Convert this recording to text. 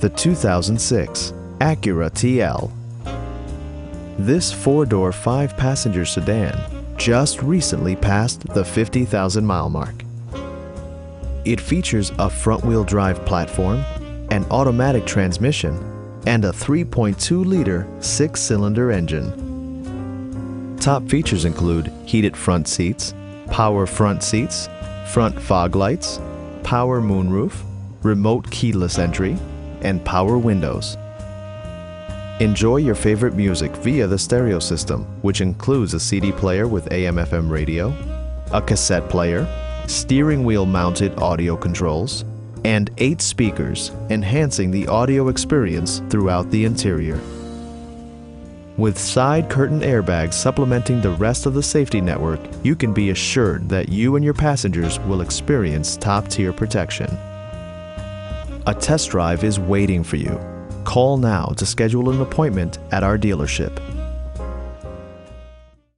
the 2006 Acura TL. This four-door, five-passenger sedan just recently passed the 50,000 mile mark. It features a front-wheel drive platform, an automatic transmission, and a 3.2-liter six-cylinder engine. Top features include heated front seats, power front seats, front fog lights, power moonroof, remote keyless entry, and power windows. Enjoy your favorite music via the stereo system, which includes a CD player with AM-FM radio, a cassette player, steering wheel mounted audio controls, and eight speakers, enhancing the audio experience throughout the interior. With side curtain airbags supplementing the rest of the safety network, you can be assured that you and your passengers will experience top-tier protection. A test drive is waiting for you. Call now to schedule an appointment at our dealership.